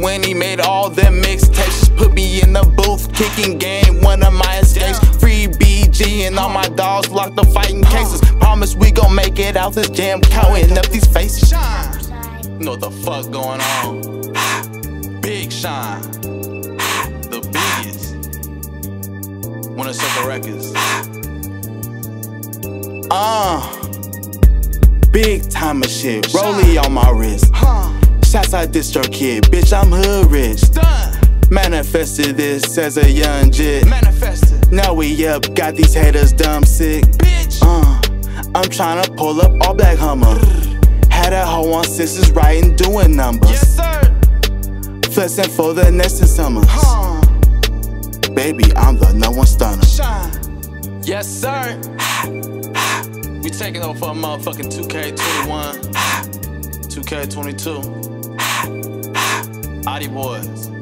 them mixtapes. Just put me in the booth, kicking game, one of my escapes. Free BG and all my dogs locked up fighting cases. Promise we gon' make it out this jam, counting up these faces. You know what the fuck going on? Big Shine, the biggest. Wanna circle records. Uh, big time of shit, rollie on my wrist. I distro kid, bitch, I'm hood rich. Manifested this as a young jit. Manifested. Now we up, got these haters dumb sick. Bitch. Uh, I'm tryna pull up all black Hummer. Had a hoe on sixes, writing, doing numbers. Yes, sir. Flexing for the next in summers. Huh. Baby, I'm the no one stunner. Shine. Yes, sir. We taking over for a motherfucking 2K21, 2K22. Audi boys.